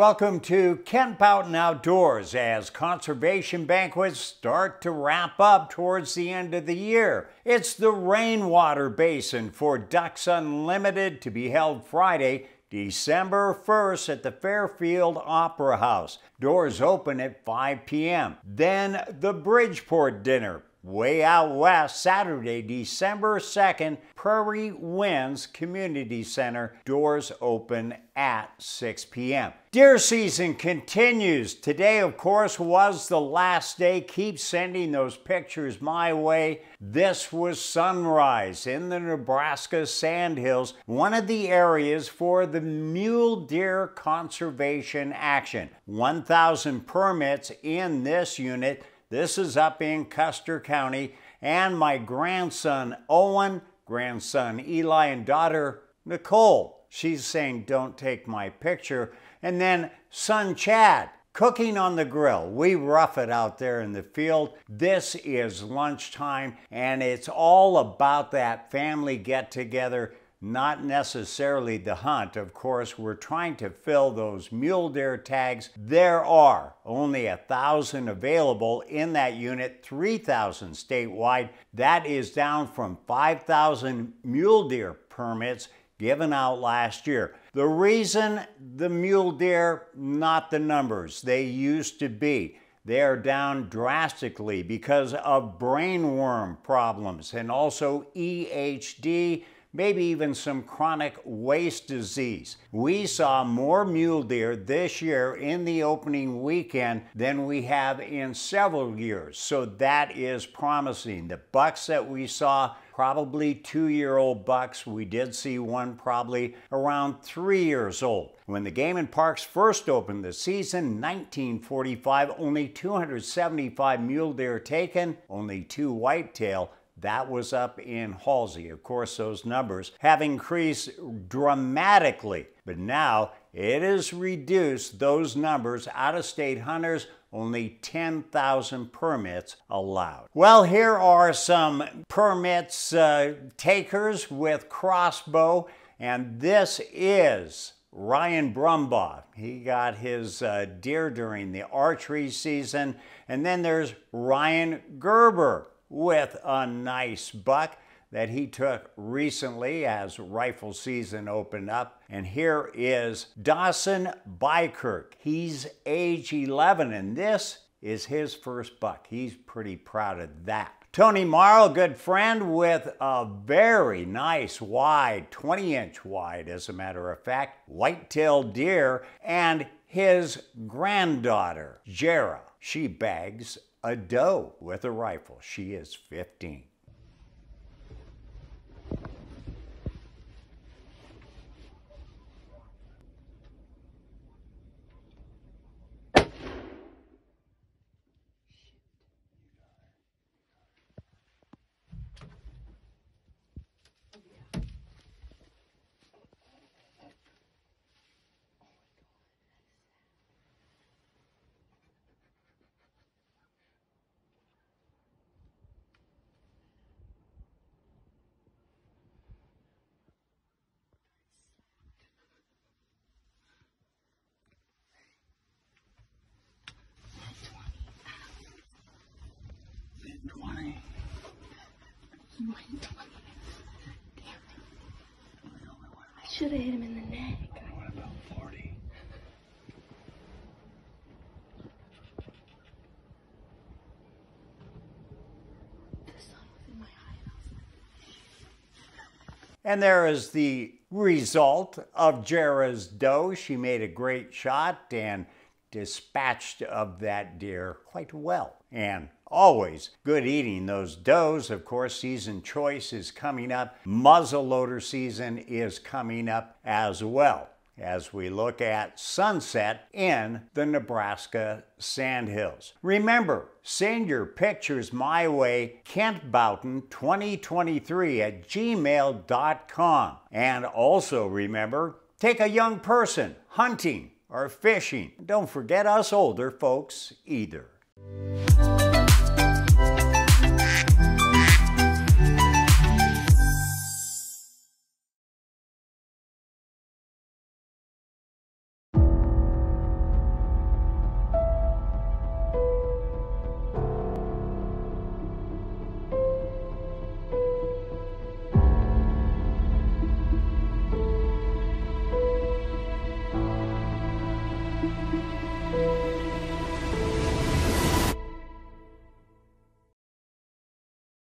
Welcome to Kent Boughton Outdoors as conservation banquets start to wrap up towards the end of the year. It's the Rainwater Basin for Ducks Unlimited to be held Friday, December 1st at the Fairfield Opera House. Doors open at 5 p.m. Then the Bridgeport Dinner Way out west, Saturday, December 2nd, Prairie Winds Community Center. Doors open at 6 p.m. Deer season continues. Today, of course, was the last day. Keep sending those pictures my way. This was sunrise in the Nebraska Sandhills, one of the areas for the mule deer conservation action. 1,000 permits in this unit. This is up in Custer County. And my grandson, Owen, grandson, Eli, and daughter, Nicole. She's saying, don't take my picture. And then son, Chad, cooking on the grill. We rough it out there in the field. This is lunchtime, and it's all about that family get together not necessarily the hunt. Of course, we're trying to fill those mule deer tags. There are only a thousand available in that unit, 3,000 statewide. That is down from 5,000 mule deer permits given out last year. The reason the mule deer, not the numbers they used to be. They are down drastically because of brainworm problems and also EHD maybe even some chronic waste disease. We saw more mule deer this year in the opening weekend than we have in several years, so that is promising. The bucks that we saw probably two year old bucks. We did see one probably around three years old. When the Game and Parks first opened the season, 1945, only 275 mule deer taken, only two whitetail. That was up in Halsey. Of course, those numbers have increased dramatically, but now it has reduced those numbers. Out of state hunters, only 10,000 permits allowed. Well, here are some permits uh, takers with crossbow, and this is Ryan Brumbaugh. He got his uh, deer during the archery season. And then there's Ryan Gerber with a nice buck that he took recently as rifle season opened up. And here is Dawson Bykirk. He's age 11, and this is his first buck. He's pretty proud of that. Tony Morrow, good friend, with a very nice wide, 20 inch wide, as a matter of fact, white-tailed deer, and his granddaughter, Jera. She bags a doe with a rifle. She is 15. I should have hit him in the neck. What about 40? The sun was in my eye. And there is the result of Jera's doe. She made a great shot and dispatched of that deer quite well. And always good eating those does. Of course, season choice is coming up. Muzzleloader season is coming up as well as we look at sunset in the Nebraska Sandhills. Remember, send your pictures my way, Kent Boughton 2023 at gmail.com. And also remember, take a young person hunting or fishing. Don't forget us older folks either.